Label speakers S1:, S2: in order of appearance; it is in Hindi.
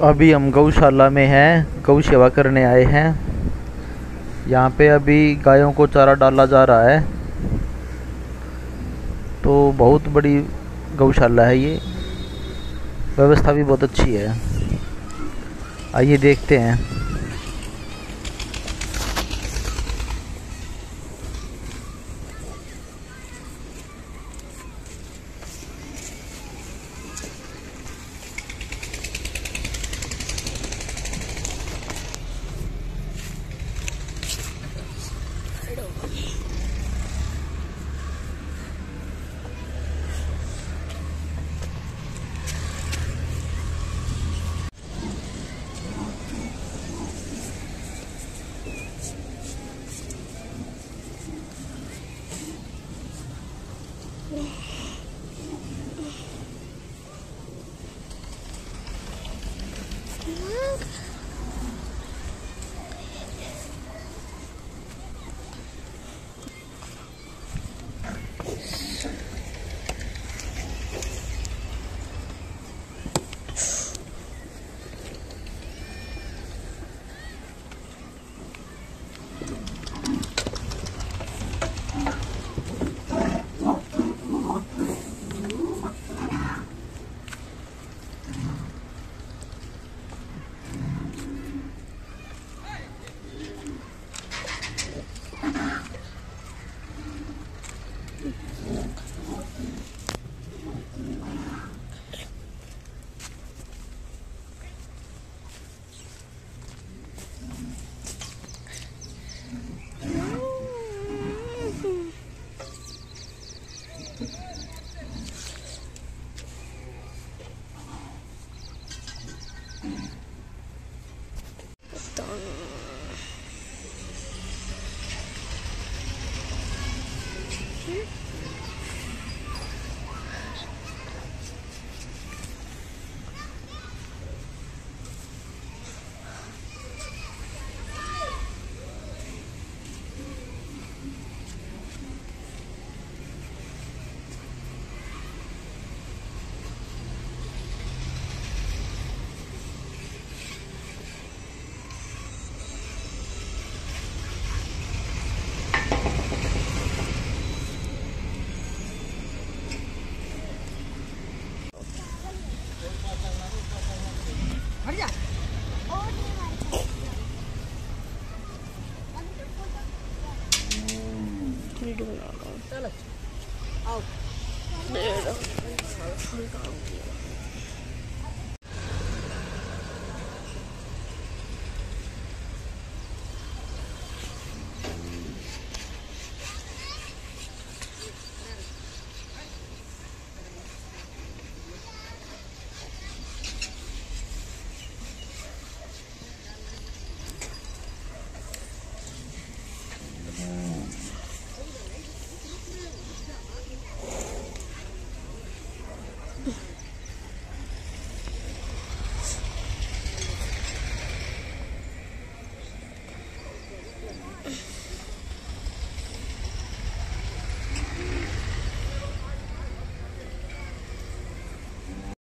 S1: अभी हम गौशाला में हैं, गौ सेवा करने आए हैं। यहाँ पे अभी गायों को चारा डाला जा रहा है। तो बहुत बड़ी गौशाला है ये। व्यवस्था भी बहुत अच्छी है। आइए देखते हैं।
S2: बना रहा हूँ